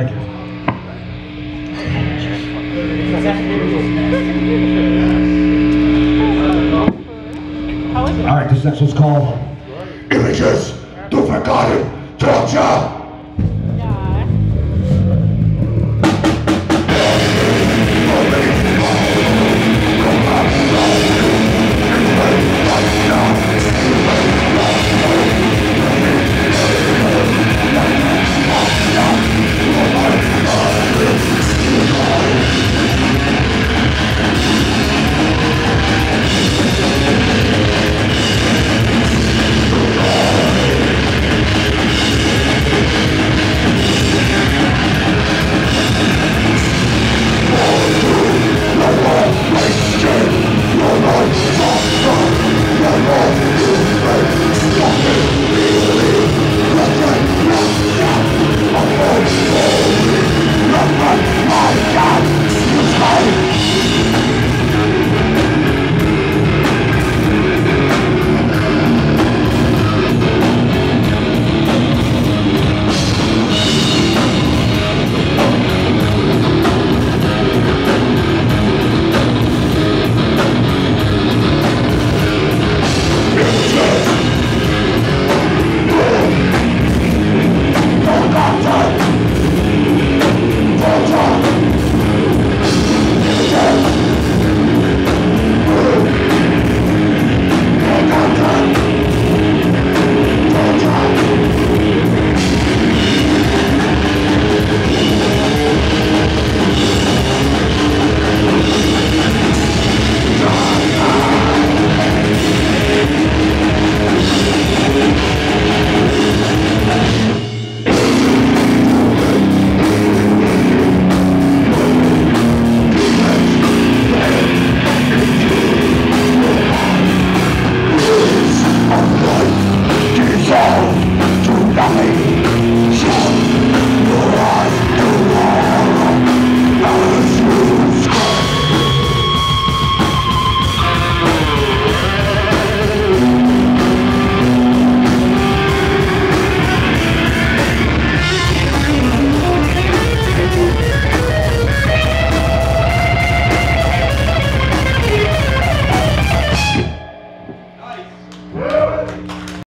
Thank you. All right, this next one's called Images, the Forgotten Torture.